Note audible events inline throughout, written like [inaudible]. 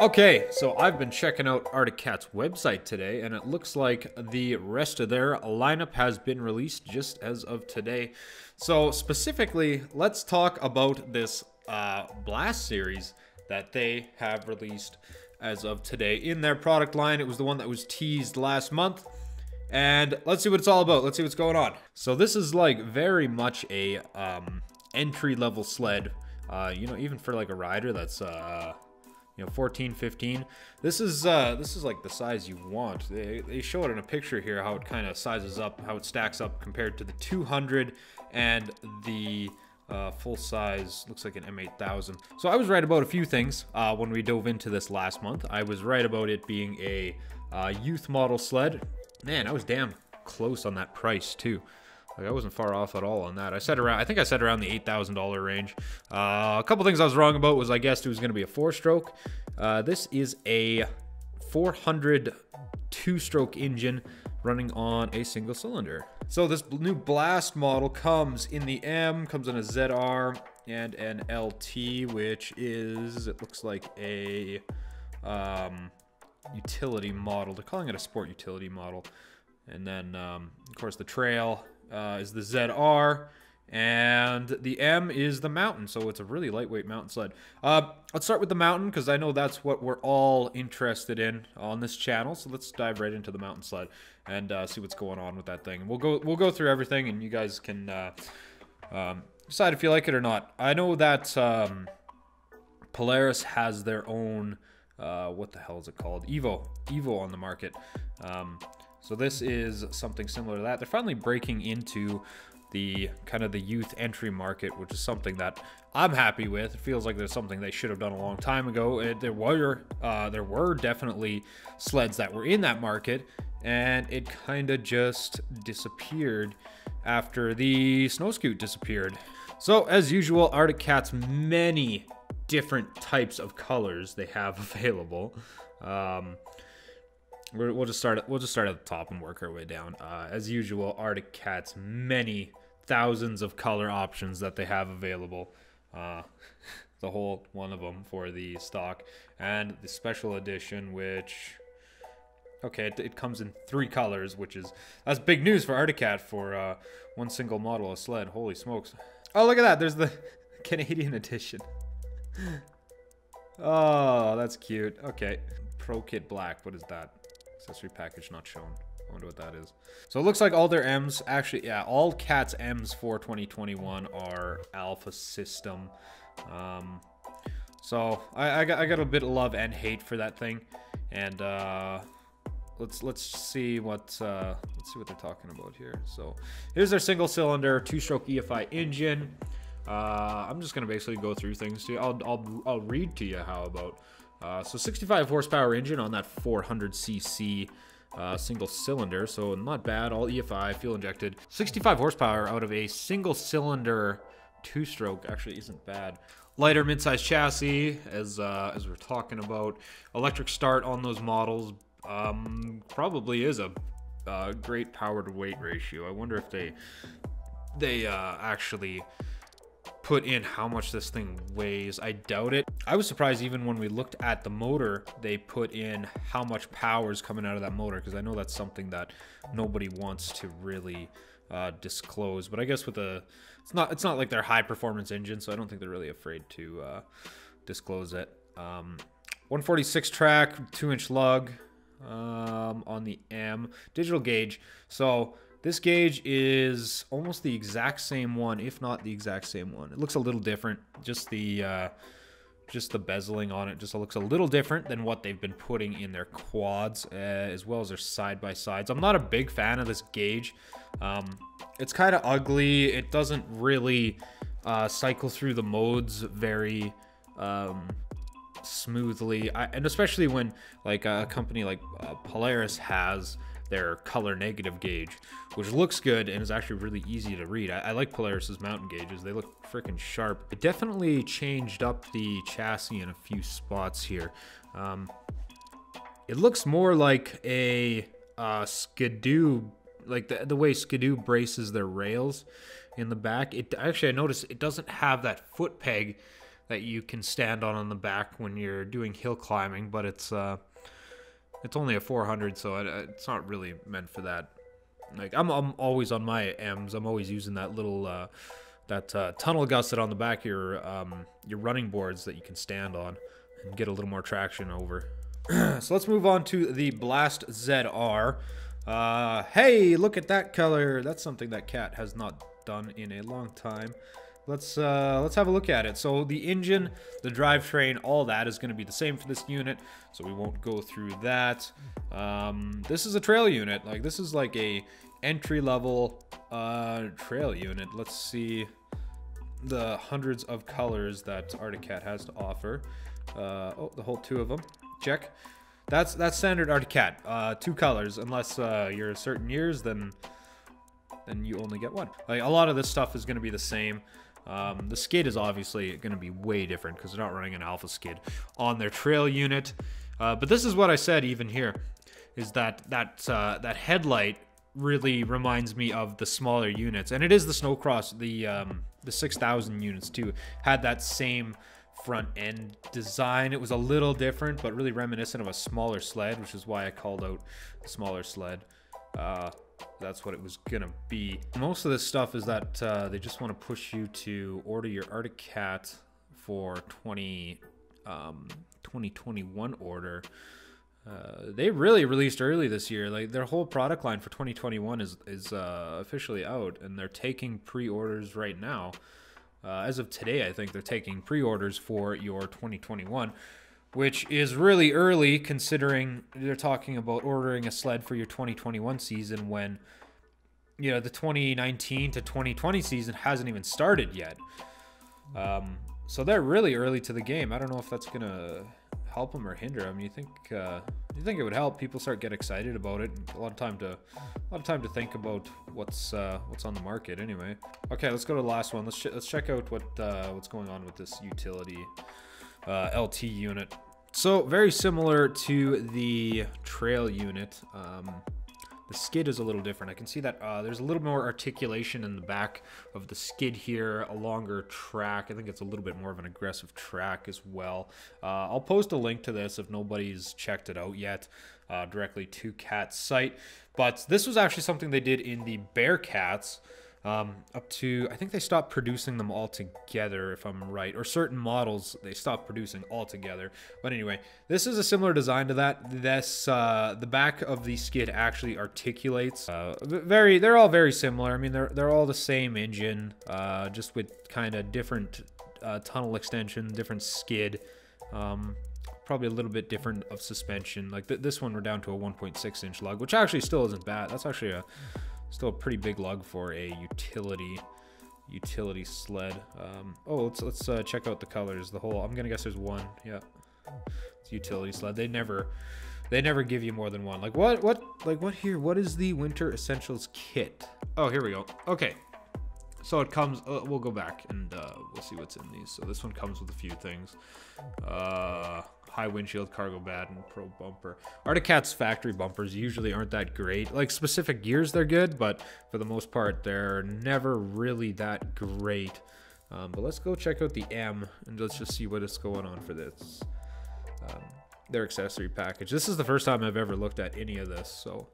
Okay, so I've been checking out Arctic Cat's website today, and it looks like the rest of their lineup has been released just as of today. So, specifically, let's talk about this uh, Blast series that they have released as of today in their product line. It was the one that was teased last month. And let's see what it's all about. Let's see what's going on. So this is like very much a um, entry level sled. Uh, you know, even for like a rider that's uh, you know 14 15 this is uh this is like the size you want. They, they show it in a picture here how it kind of sizes up how it stacks up compared to the 200 and the uh, full size looks like an m8000 so i was right about a few things uh, when we dove into this last month. I was right about it being a uh, youth model sled. Man i was damn close on that price too like I wasn't far off at all on that. I said around, I think I said around the eight thousand dollar range. Uh, a couple things I was wrong about was I guessed it was going to be a four stroke. Uh, this is a 400 two stroke engine running on a single cylinder. So this new Blast model comes in the M, comes in a ZR and an LT, which is it looks like a um, utility model. They're calling it a sport utility model. And then, um, of course, the trail uh, is the ZR, and the M is the mountain. So it's a really lightweight mountain sled. Uh, let's start with the mountain because I know that's what we're all interested in on this channel. So let's dive right into the mountain sled and uh, see what's going on with that thing. We'll go we'll go through everything, and you guys can uh, um, decide if you like it or not. I know that um, Polaris has their own. Uh, what the hell is it called? Evo, Evo on the market. Um, so this is something similar to that. They're finally breaking into the kind of the youth entry market, which is something that I'm happy with. It feels like there's something they should have done a long time ago. It, there were uh, there were definitely sleds that were in that market, and it kind of just disappeared after the snow scoot disappeared. So as usual, Arctic Cat's many different types of colors they have [laughs] available. Um, we will just start. We'll just start at the top and work our way down. Uh, as usual, Arctic Cat's many thousands of color options that they have available. Uh, [laughs] the whole one of them for the stock and the special edition, which okay, it, it comes in three colors, which is that's big news for Arctic Cat for uh, one single model of sled. Holy smokes! Oh, look at that. There's the [laughs] Canadian edition. [laughs] oh, that's cute. Okay, Pro Kit Black. What is that? Accessory package not shown. I wonder what that is. So it looks like all their M's, actually, yeah, all CAT's M's for 2021 are Alpha System. Um, so I, I, got, I got a bit of love and hate for that thing. And uh, let's let's see what uh, let's see what they're talking about here. So here's their single cylinder two-stroke EFI engine. Uh, I'm just gonna basically go through things to you. I'll I'll I'll read to you how about. Uh, so 65 horsepower engine on that 400cc uh, single cylinder, so not bad. All EFI, fuel injected. 65 horsepower out of a single cylinder two stroke actually isn't bad. Lighter mid-size chassis, as uh, as we're talking about. Electric start on those models um, probably is a uh, great power to weight ratio. I wonder if they they uh, actually put in how much this thing weighs. I doubt it. I was surprised even when we looked at the motor, they put in how much power is coming out of that motor because I know that's something that nobody wants to really uh, disclose. But I guess with a, it's not it's not like their high performance engine, so I don't think they're really afraid to uh, disclose it. Um, 146 track, two inch lug um, on the M, digital gauge. So this gauge is almost the exact same one, if not the exact same one. It looks a little different. Just the uh, just the bezeling on it just looks a little different than what they've been putting in their quads, uh, as well as their side by sides. I'm not a big fan of this gauge. Um, it's kind of ugly. It doesn't really uh, cycle through the modes very um, smoothly, I, and especially when like a company like uh, Polaris has their color negative gauge, which looks good and is actually really easy to read. I, I like Polaris's mountain gauges. They look freaking sharp. It definitely changed up the chassis in a few spots here. Um, it looks more like a uh, Skidoo, like the, the way Skidoo braces their rails in the back. It actually, I noticed it doesn't have that foot peg that you can stand on on the back when you're doing hill climbing, but it's uh, it's only a 400, so it, it's not really meant for that. Like I'm, I'm always on my M's. I'm always using that little uh, that uh, tunnel gusset on the back of your um, your running boards that you can stand on and get a little more traction over. [clears throat] so let's move on to the Blast ZR. Uh, hey, look at that color. That's something that Cat has not done in a long time. Let's uh, let's have a look at it. So the engine, the drivetrain, all that is going to be the same for this unit. So we won't go through that. Um, this is a trail unit. Like this is like a entry level uh, trail unit. Let's see the hundreds of colors that Arctic Cat has to offer. Uh, oh, the whole two of them. Check. That's that's standard Arctic Cat. Uh, two colors, unless uh, you're a certain years, then then you only get one. Like a lot of this stuff is going to be the same. Um, the skid is obviously going to be way different because they're not running an alpha skid on their trail unit. Uh, but this is what I said even here, is that that uh, that headlight really reminds me of the smaller units, and it is the Snowcross, the um, the 6,000 units too, had that same front end design. It was a little different, but really reminiscent of a smaller sled, which is why I called out the smaller sled. Uh, that's what it was gonna be. Most of this stuff is that uh, they just want to push you to order your Arctic Cat for 20, um, 2021 order. Uh, they really released early this year. Like their whole product line for 2021 is is uh, officially out, and they're taking pre-orders right now. Uh, as of today, I think they're taking pre-orders for your 2021 which is really early considering they're talking about ordering a sled for your 2021 season when you know the 2019 to 2020 season hasn't even started yet. Um, so they're really early to the game. I don't know if that's gonna help them or hinder them. You think uh, you think it would help people start get excited about it? A lot of time to a lot of time to think about what's uh, what's on the market anyway. Okay, let's go to the last one. Let's let's check out what uh, what's going on with this utility uh, LT unit. So very similar to the trail unit. Um, the skid is a little different. I can see that uh, there's a little more articulation in the back of the skid here, a longer track. I think it's a little bit more of an aggressive track as well. Uh, I'll post a link to this if nobody's checked it out yet uh, directly to Cat's site. But this was actually something they did in the Bearcats um, up to I think they stopped producing them all together, if I'm right, or certain models they stopped producing altogether. But anyway, this is a similar design to that. This uh, the back of the skid actually articulates. Uh, very, they're all very similar. I mean, they're they're all the same engine, uh, just with kind of different uh, tunnel extension, different skid. Um, probably a little bit different of suspension. Like th this one, we're down to a 1.6 inch lug, which actually still isn't bad. That's actually a Still a pretty big lug for a utility utility sled. Um, oh, let's let's uh, check out the colors. The whole I'm gonna guess there's one. Yeah, it's utility sled. They never they never give you more than one. Like what what like what here? What is the winter essentials kit? Oh, here we go. Okay, so it comes. Uh, we'll go back and uh, we'll see what's in these. So this one comes with a few things. Uh, high windshield, cargo bed, and pro bumper. Arctic Cat's factory bumpers usually aren't that great. Like specific gears, they're good, but for the most part, they're never really that great. Um, but let's go check out the M and let's just see what is going on for this. Um, their accessory package. This is the first time I've ever looked at any of this, so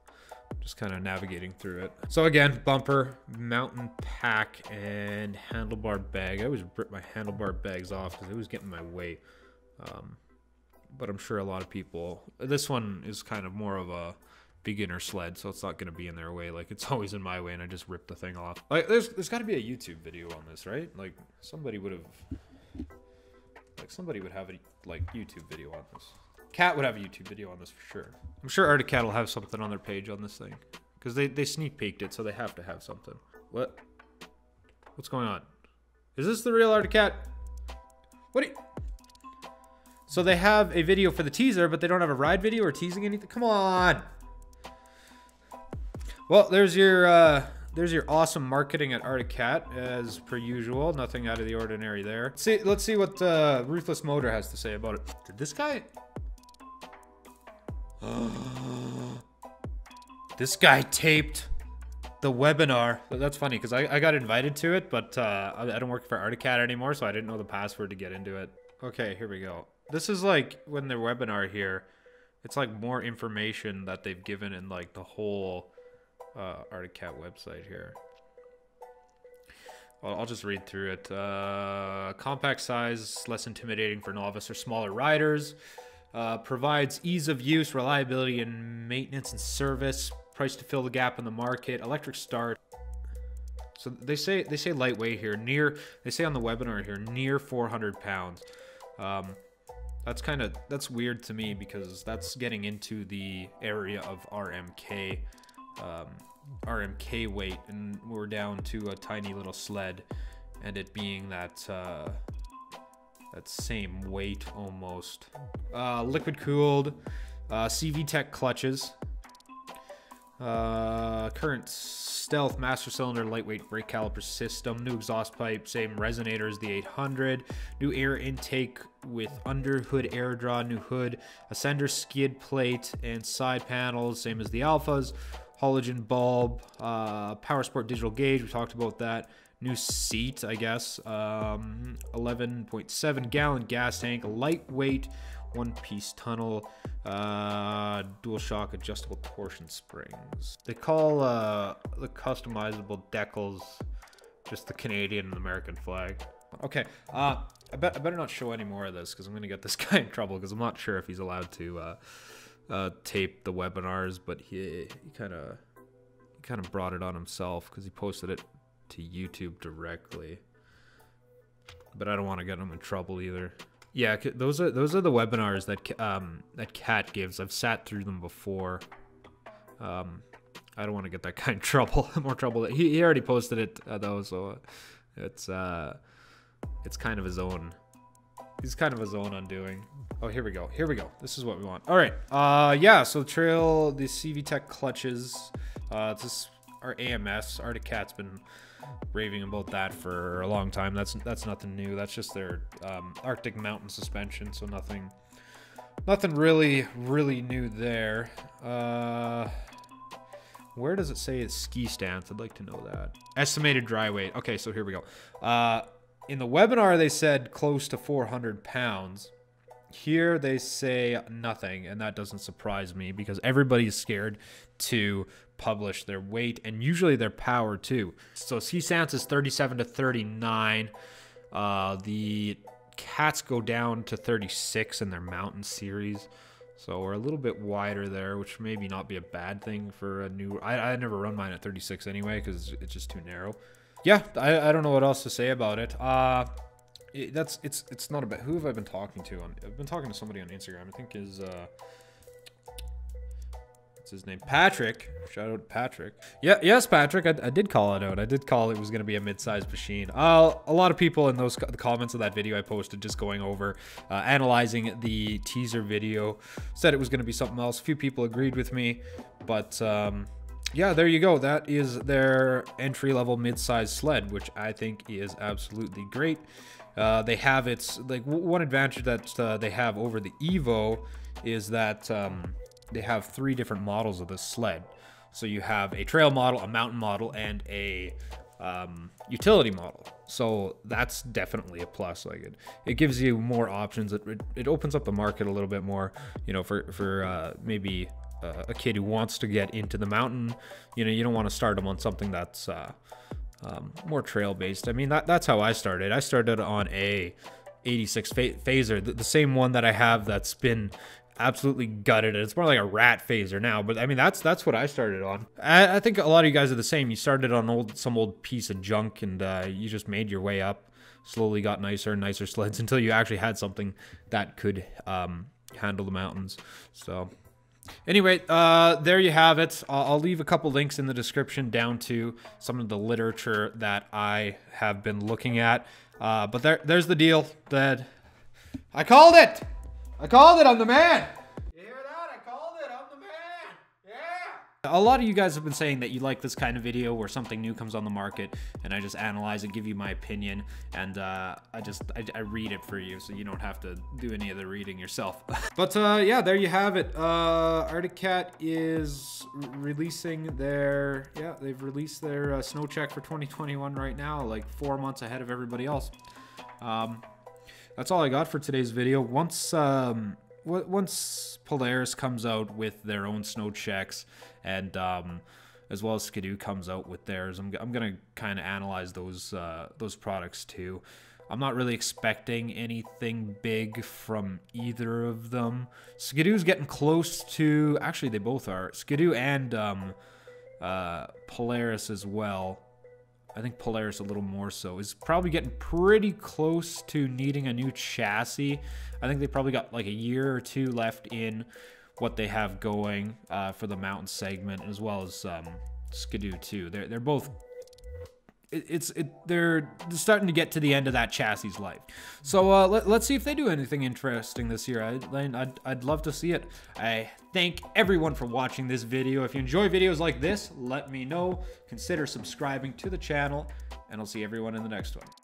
just kind of navigating through it. So again, bumper, mountain pack, and handlebar bag. I always rip my handlebar bags off because it was getting my way. Um, but I'm sure a lot of people. This one is kind of more of a beginner sled, so it's not going to be in their way. Like it's [laughs] always in my way, and I just rip the thing off. Like there's there's got to be a YouTube video on this, right? Like somebody would have, like somebody would have a like YouTube video on this. Cat would have a YouTube video on this for sure. I'm sure Arctic Cat will have something on their page on this thing because they they sneak peeked it, so they have to have something. What? What's going on? Is this the real Arctic Cat? What? Are you, so they have a video for the teaser, but they don't have a ride video or teasing anything. Come on. Well, there's your uh, there's your awesome marketing at Arctic Cat, as per usual. Nothing out of the ordinary there. Let's see, let's see what uh, Ruthless Motor has to say about it. Did this guy? [gasps] this guy taped the webinar. That's funny because I, I got invited to it, but uh, I, I don't work for Arctic Cat anymore, so I didn't know the password to get into it. Okay, here we go. This is like when their webinar here. It's like more information that they've given in like the whole uh, Arctic Cat website here. Well, I'll just read through it. Uh, compact size, less intimidating for novice or smaller riders. Uh, provides ease of use, reliability, and maintenance and service. Price to fill the gap in the market. Electric start. So they say they say lightweight here. Near they say on the webinar here near 400 pounds. Um, that's kind of that's weird to me because that's getting into the area of RMK. Um, RMK weight, and we're down to a tiny little sled, and it being that uh, that same weight almost. Uh, liquid cooled, uh, CV Tech clutches. Uh, current stealth master cylinder lightweight brake caliper system new exhaust pipe same resonator as the 800 new air intake with under hood air draw new hood ascender skid plate and side panels same as the alphas halogen bulb, uh, power sport digital gauge. We talked about that. New seat, I guess. Um, 11.7 gallon gas tank, lightweight, one piece tunnel, uh, dual shock adjustable torsion springs. They call uh, the customizable decals just the Canadian and American flag. Okay, uh, I, I better not show any more of this because I'm going to get this [laughs] guy in trouble because I'm not sure if he's allowed to. Uh, uh, tape the webinars, but he he kind of he kind of brought it on himself because he posted it to YouTube directly. But I don't want to get him in trouble either. Yeah, those are those are the webinars that um that Cat gives. I've sat through them before. Um, I don't want to get that [laughs] kind of trouble. [laughs] More trouble. He he already posted it uh, though, so it's uh it's kind of his own. He's kind of his own undoing. Oh, here we go. Here we go. This is what we want. All right. Uh, yeah. So the trail, the CV Tech clutches. Uh, this our AMS. Arctic Cat's been raving about that for a long time. That's that's nothing new. That's just their um, Arctic mountain suspension. So nothing, nothing really, really new there. Uh, where does it say it's ski stance? I'd like to know that. Estimated dry weight. Okay, so here we go. Uh, in the webinar, they said close to 400 pounds. Here they say nothing, and that doesn't surprise me because everybody's scared to publish their weight and usually their power too. So Ski Stance is 37 to 39. Uh, the Cats go down to 36 in their Mountain Series. So we're a little bit wider there, which maybe not be a bad thing for a new. I, I never run mine at 36 anyway because it's just too narrow. Yeah, I, I don't know what else to say about it. Uh, it, that's it's it's not about who have I been talking to on I've been talking to somebody on Instagram I think is uh his name Patrick. Shout out Patrick. Yeah yes Patrick I, I did call it out. I did call it was gonna be a mid-sized machine. Uh, a lot of people in those the comments of that video I posted just going over uh, analyzing the teaser video said it was gonna be something else. A few people agreed with me but um yeah, there you go. That is their entry level mid-size sled, which I think is absolutely great. Uh, they have its like one advantage that uh, they have over the Evo is that um, they have three different models of this sled. So you have a trail model, a mountain model, and a um, utility model. So that's definitely a plus. Like it, it gives you more options. It, it opens up the market a little bit more. You know, for for uh, maybe uh, a kid who wants to get into the mountain. You know, you don't want to start them on something that's uh, um, more trail based. I mean, that, that's how I started. I started on a 86 Phazer, the, the same one that I have that's been absolutely gutted. It's more like a rat Phazer now, but I mean that's that's what I started on. I, I, think a lot of you guys are the same. You started on old some old piece of junk and uh, you just made your way up. Slowly got nicer and nicer [laughs] sleds until you actually had something that could um, handle the mountains. So Anyway, uh, there you have it. I'll, I'll, leave a couple links in the description down to some of the literature that I have been looking at. Uh, but there, there's the deal. That I called it. I called it. I'm the man. You hear that? I called it. I'm the man. Yeah. A lot of you guys have been saying that you like this kind of video where something new comes on the market and I just analyze it, give you my opinion, and uh, I just I, I, read it for you so you don't have to do any of the reading yourself. [laughs] but uh, yeah, there you have it. Uh, Arctic Cat is releasing their yeah they've released their uh, snow check for 2021 right now, like four months ahead of everybody else. Um, that's all I got for today's video. Once um, once Polaris comes out with their own snow checks and um, as well as Skidoo comes out with theirs, I'm, I'm gonna kind of analyze those uh, those products too. I'm not really expecting anything big from either of them. Skidoo's getting close to actually they both are Skidoo and um, uh, Polaris as well. I think Polaris a little more so, is probably getting pretty close to needing a new chassis. I think they probably got like a year or two left in what they have going uh, for the mountain segment, as well as um, Skidoo too. They're they're both it, it's it, they're starting to get to the end of that chassis life. So uh, let, us see if they do anything interesting this year. I'd, I'd, I'd love to see it. I thank everyone for watching this video. If you enjoy videos like this, let me know. Consider subscribing to the channel, and I'll see everyone in the next one.